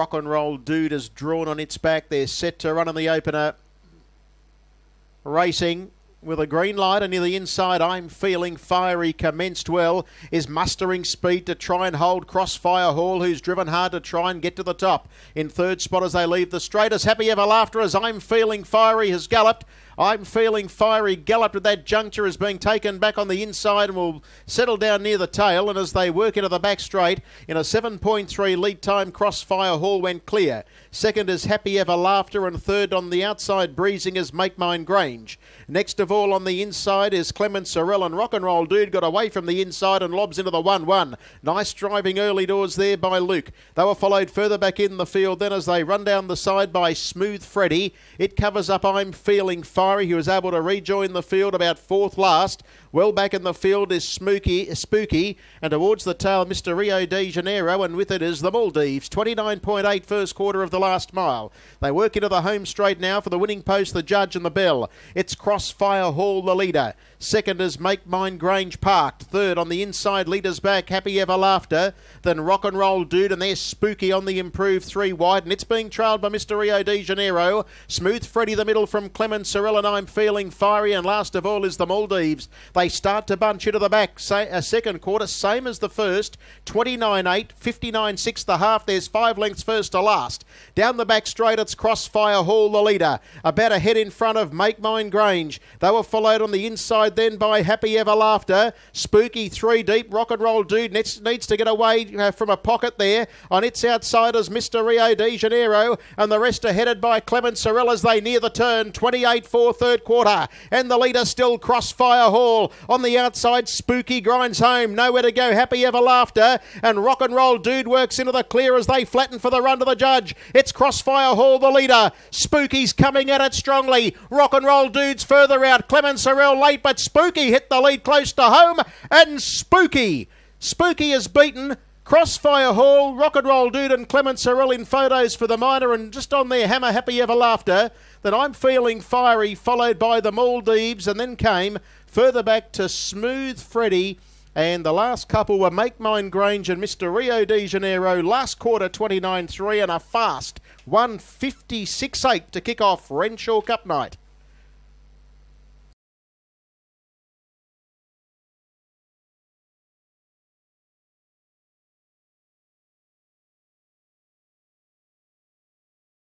Rock and Roll Dude is drawn on its back. They're set to run in the opener. Racing with a green light and near the inside I'm feeling fiery commenced well is mustering speed to try and hold Crossfire Hall who's driven hard to try and get to the top in third spot as they leave the straight as Happy Ever Laughter as I'm feeling fiery has galloped I'm feeling fiery. Galloped at that juncture is being taken back on the inside and will settle down near the tail. And as they work into the back straight in a 7.3 lead time, Crossfire Hall went clear. Second is Happy Ever Laughter, and third on the outside, breezing is Make Mine Grange. Next of all on the inside is Clement Sorrell and Rock and Roll Dude got away from the inside and lobs into the 1 1. Nice driving early doors there by Luke. They were followed further back in the field then as they run down the side by Smooth Freddy. It covers up I'm Feeling Fiery, who was able to rejoin the field about fourth last. Well back in the field is Spooky, Spooky, and towards the tail, Mr. Rio de Janeiro, and with it is the Maldives. 29.8 first quarter of the last mile. They work into the home straight now for the winning post, the judge and the bell. It's Crossfire Hall, the leader. Second is Make Mine Grange parked. Third on the inside, leaders back, Happy Ever Laughter. Then Rock and Roll Dude, and they're spooky on the improved three wide. And it's being trailed by Mr. Rio de Janeiro. Smooth Freddy the middle from Clement Sorrell, and I'm feeling fiery. And last of all is the Maldives. They start to bunch into the back. Say, a uh, second quarter, same as the first. 29 8, 59 6 the half. There's five lengths first to last. Down the back straight, it's Crossfire Hall, the leader. About a head in front of Make Mine Grange. They were followed on the inside then by Happy Ever Laughter. Spooky three deep. Rock and Roll Dude needs, needs to get away uh, from a pocket there. On its outside is Mr. Rio de Janeiro. And the rest are headed by Clement Sorrell as they near the turn. 28 4 third quarter. And the leader still Crossfire Hall. On the outside, Spooky grinds home. Nowhere to go. Happy Ever Laughter. And Rock and Roll Dude works into the clear as they flatten for the run to the judge. It's Crossfire Hall, the leader. Spooky's coming at it strongly. Rock and Roll Dude's further out. Clement Sorrell late, but Spooky hit the lead close to home. And Spooky. Spooky is beaten. Crossfire Hall, Rock and Roll Dude, and Clement Sorrell in photos for the minor, and just on their hammer, happy ever laughter. That I'm feeling fiery, followed by the Maldives, and then came further back to Smooth Freddy. And the last couple were Make Mine Grange and Mr. Rio de Janeiro. Last quarter 29 3 and a fast 156 8 to kick off Renshaw Cup night.